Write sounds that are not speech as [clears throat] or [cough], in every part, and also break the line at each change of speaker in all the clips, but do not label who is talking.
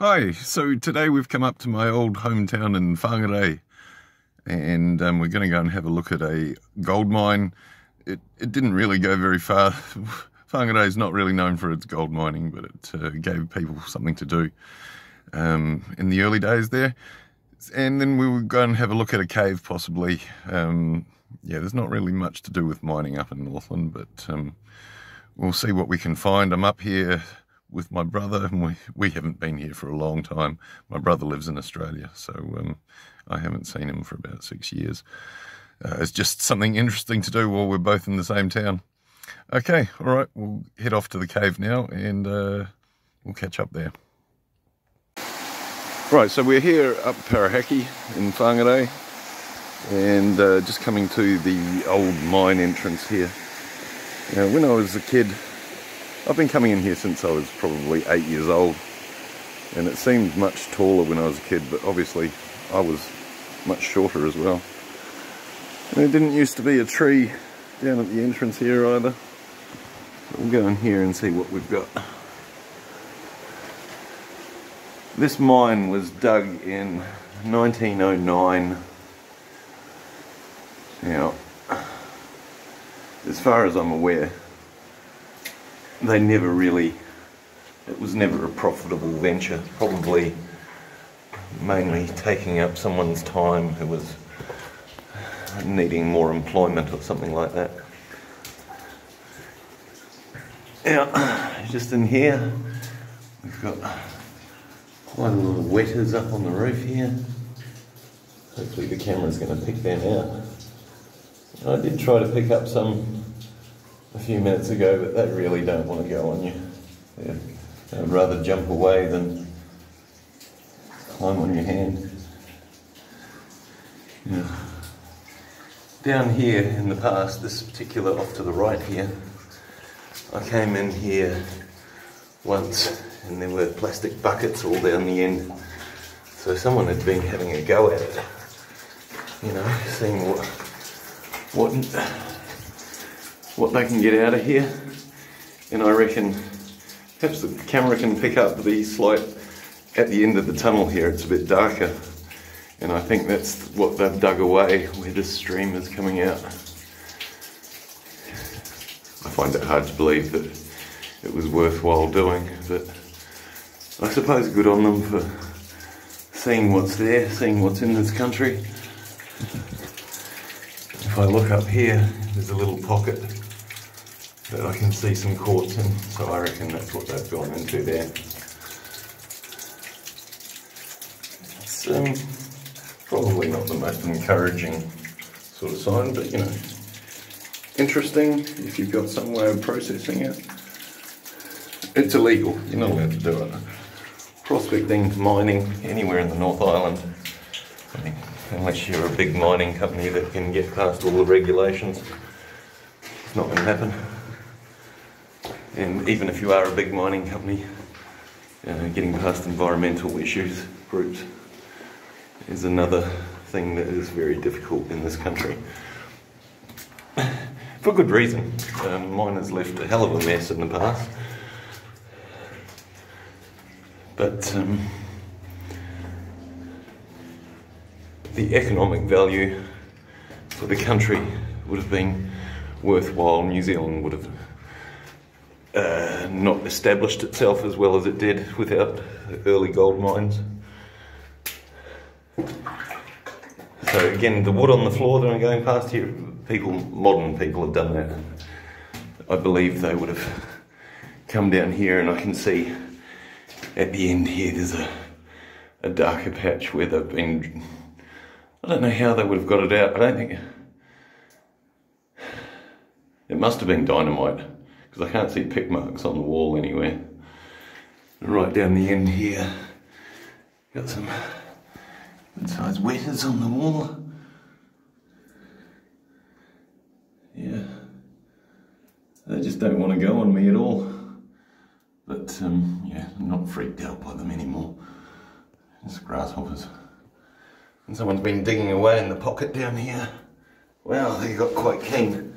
Hi, so today we've come up to my old hometown in Whangarei and um, we're going to go and have a look at a gold mine. It, it didn't really go very far. [laughs] Whangarei is not really known for its gold mining, but it uh, gave people something to do um, in the early days there. And then we will go and have a look at a cave possibly. Um, yeah, there's not really much to do with mining up in Northland, but um, we'll see what we can find. I'm up here with my brother, and we, we haven't been here for a long time. My brother lives in Australia, so um, I haven't seen him for about six years. Uh, it's just something interesting to do while we're both in the same town. Okay, all right, we'll head off to the cave now and uh, we'll catch up there. Right, so we're here up Parihaka in Whangarei and uh, just coming to the old mine entrance here. Now, when I was a kid, I've been coming in here since I was probably eight years old and it seemed much taller when I was a kid but obviously I was much shorter as well. And there didn't used to be a tree down at the entrance here either. we'll go in here and see what we've got. This mine was dug in 1909. Now, as far as I'm aware, they never really, it was never a profitable venture, probably mainly taking up someone's time who was needing more employment or something like that. Now, [clears throat] just in here, we've got quite a lot of wetas up on the roof here. Hopefully the camera's going to pick them out. I did try to pick up some a few minutes ago, but they really don't want to go on you. I'd rather jump away than climb on your hand. Yeah. Down here in the past, this particular off to the right here, I came in here once and there were plastic buckets all down the end. So someone had been having a go at it, you know, seeing what what what they can get out of here. And I reckon perhaps the camera can pick up the slight at the end of the tunnel here. It's a bit darker, and I think that's what they've dug away where this stream is coming out. I find it hard to believe that it was worthwhile doing, but I suppose good on them for seeing what's there, seeing what's in this country. [laughs] If I look up here, there's a little pocket that I can see some quartz in, so I reckon that's what they've gone into there. It's um, probably not the most encouraging sort of sign, but you know, interesting if you've got some way of processing it. It's illegal, you're not allowed to do it prospecting, mining, anywhere in the North Island. Unless you're a big mining company that can get past all the regulations, it's not going to happen. And even if you are a big mining company, uh, getting past environmental issues groups is another thing that is very difficult in this country. [coughs] For good reason. Um, miners left a hell of a mess in the past. But um, the economic value for the country would have been worthwhile. New Zealand would have established itself as well as it did without early gold mines. So again, the wood on the floor that I'm going past here, people, modern people have done that. I believe they would have come down here and I can see at the end here there's a, a darker patch where they've been, I don't know how they would have got it out. I don't think, it must have been dynamite because I can't see pick marks on the wall anywhere. Right down the end here, got some good sized wetas on the wall. Yeah, they just don't want to go on me at all. But um, yeah, I'm not freaked out by them anymore. It's grasshoppers. And someone's been digging away in the pocket down here. Wow, they got quite keen.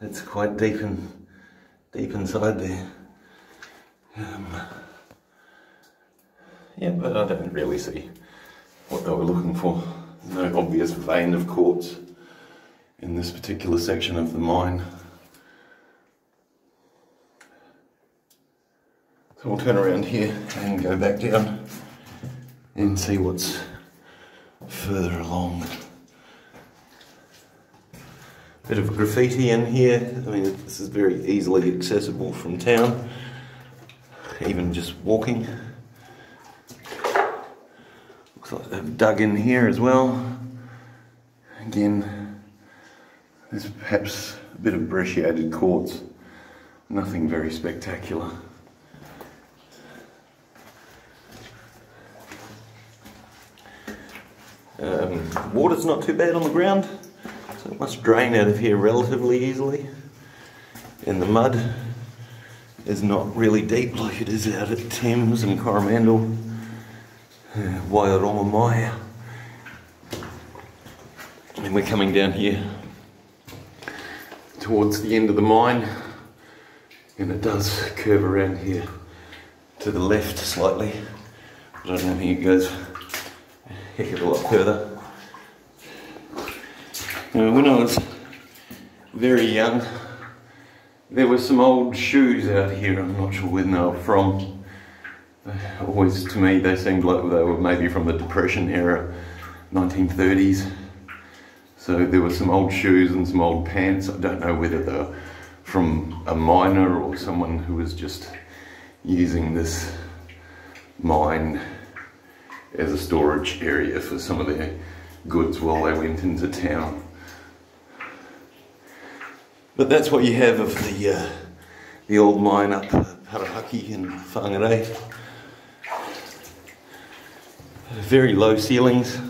It's quite deep in, deep inside there. Um, Yeah, but I don't really see what they were looking for. No obvious vein of quartz in this particular section of the mine. So we'll turn around here and go back down and see what's further along. Bit of graffiti in here. I mean, this is very easily accessible from town, even just walking. Looks like they've dug in here as well. Again, there's perhaps a bit of brecciated quartz. Nothing very spectacular. Um, water's not too bad on the ground, it must drain out of here relatively easily. And the mud is not really deep like it is out at Thames and Coromandel, uh, Waiorongomai. And we're coming down here towards the end of the mine, and it does curve around here to the left slightly. But I don't know think it goes heck of a lot further. When I was very young, there were some old shoes out here. I'm not sure where they were from. Uh, always, to me, they seemed like they were maybe from the Depression era, 1930s. So there were some old shoes and some old pants. I don't know whether they're from a miner or someone who was just using this mine as a storage area for some of their goods while they went into town. But that's what you have of the uh, the old mine up at Parihaka in Whangarei. Very low ceilings.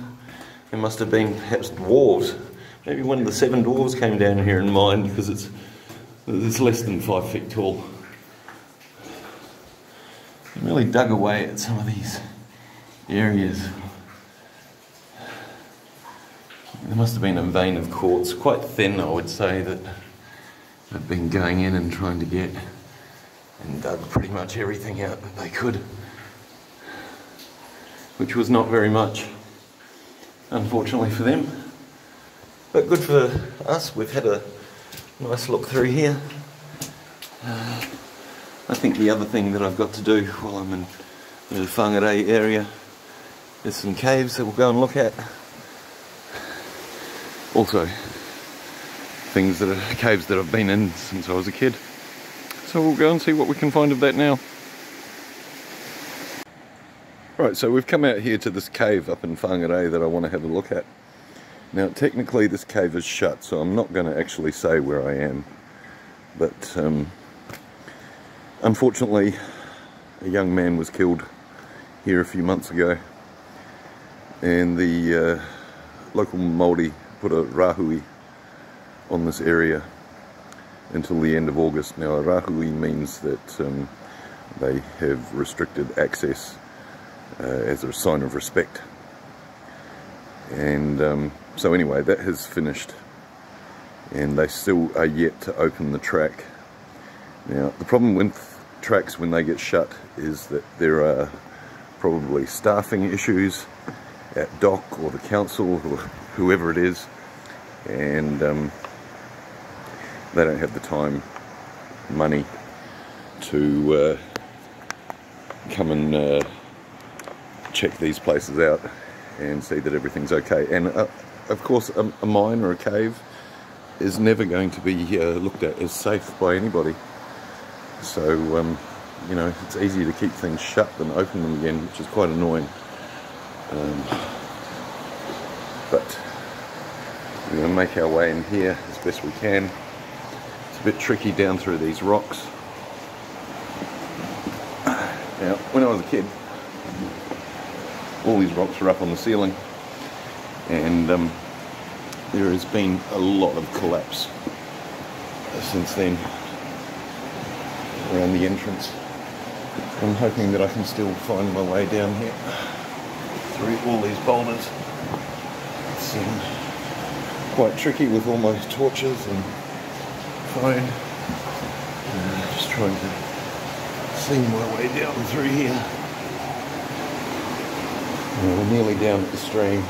There must have been perhaps dwarves. Maybe one of the seven dwarves came down here and mined because it's it's less than five feet tall. really dug away at some of these areas. There must have been a vein of quartz, quite thin, I would say, that had been going in and trying to get and dug pretty much everything out that they could, which was not very much, unfortunately for them. But good for us, we've had a nice look through here. Uh, I think the other thing that I've got to do while I'm in the Whangarei area is some caves that we'll go and look at. Also, things that are [laughs] caves that I've been in since I was a kid. So we'll go and see what we can find of that now. Right, so we've come out here to this cave up in Whangarei that I want to have a look at. Now, technically this cave is shut, so I'm not going to actually say where I am. But, um, unfortunately, a young man was killed here a few months ago and the uh, local Māori put a rahui on this area until the end of August. Now a rahui means that um, they have restricted access uh, as a sign of respect. And um, so anyway, that has finished and they still are yet to open the track. Now the problem with tracks when they get shut is that there are probably staffing issues at DOC or the council or whoever it is and um, they don't have the time money to uh, come and uh, check these places out and see that everything's okay. And uh, of course a, a, mine or a cave is never going to be uh, looked at as safe by anybody. So um, you know it's easier to keep things shut than open them again which is quite annoying. Um, but we're going to make our way in here as best we can. It's a bit tricky down through these rocks. Now, when I was a kid, all these rocks were up on the ceiling and um, there has been a lot of collapse since then around the entrance. I'm hoping that I can still find my way down here through all these boulders. It's um, quite tricky with all my torches and phone. Uh, just trying to see my way down through here. And we're nearly down at the stream.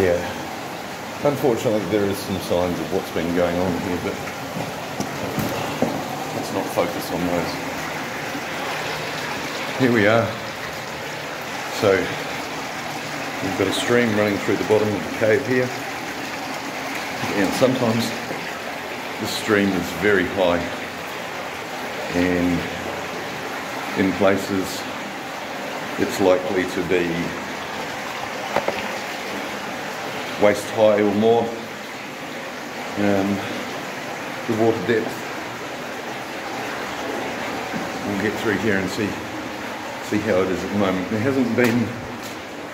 Yeah. Unfortunately, there is some signs of what's been going on here, but let's not focus on those. Here we are. So, we've got a stream running through the bottom of the cave here. And sometimes the stream is very high and in places it's likely to be waist high or more. Um, the water depth. We'll get through here and see see how it is at the moment. There hasn't been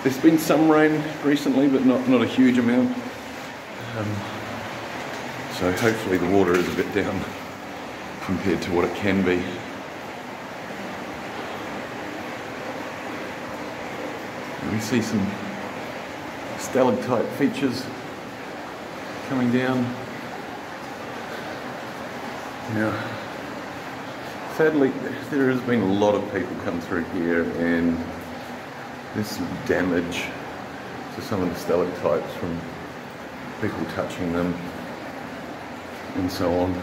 there's been some rain recently, but not not a huge amount. Um, so hopefully the water is a bit down compared to what it can be. we see some stalactite features coming down. Now, sadly, there has been a lot of people come through here and there's some damage to some of the stalactites from people touching them and so on.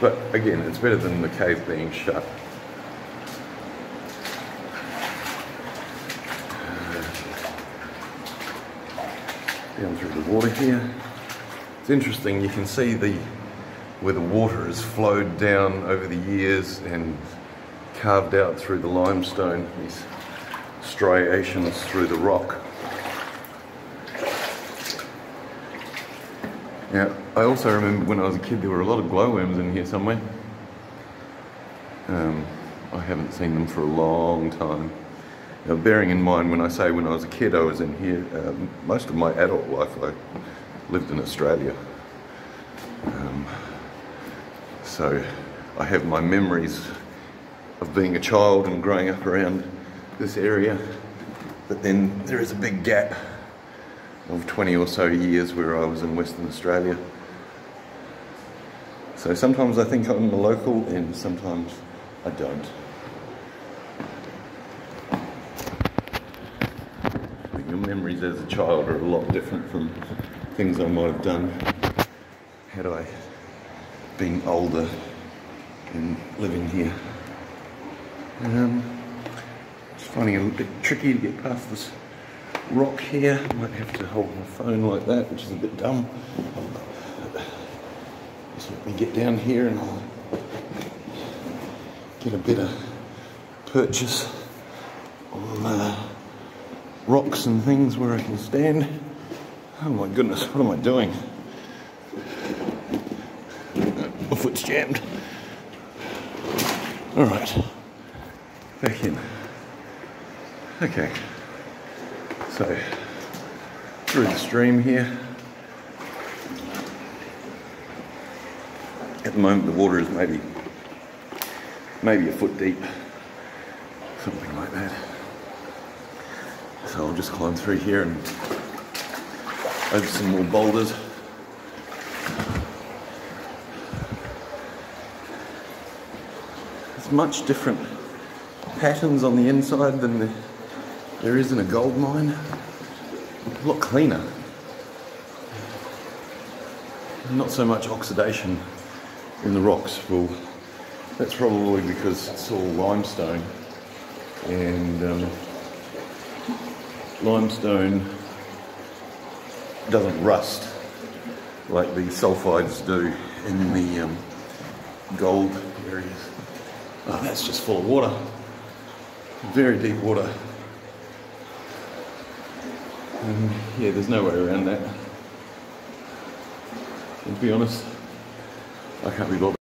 But again, it's better than the cave being shut. Uh, down through the water here. It's interesting, you can see the where the water has flowed down over the years and carved out through the limestone, these striations through the rock. Now, I also remember when I was a kid there were a lot of glowworms in here somewhere. Um, I haven't seen them for a long time. Now, bearing in mind when I say when I was a kid I was in here, um, most of my adult life I lived in Australia. Um, so I have my memories of being a child and growing up around this area. But then there is a big gap of 20 or so years where I was in Western Australia. So sometimes I think I'm a local and sometimes I don't. Your memories as a child are a lot different from things I might have done had I been older and living here. Um, it's finding it a bit tricky to get past this rock here. I might have to hold my phone like that, which is a bit dumb. Just let me get down here and I'll get a better purchase on uh, rocks and things where I can stand. Oh my goodness, what am I doing? My foot's jammed. All right, back in. Okay, so through the stream here. At the moment, the water is maybe maybe a foot deep, something like that. So I'll just climb through here and over some more boulders. It's much different patterns on the inside than the, there is in a gold mine. A lot cleaner. Not so much oxidation in the rocks. Well, that's probably because it's all limestone and um, limestone doesn't rust like the sulfides do in the um, gold areas. Oh, that's just full of water. Very deep water. Um, yeah, there's no way around that. And to be honest, I can't be bothered.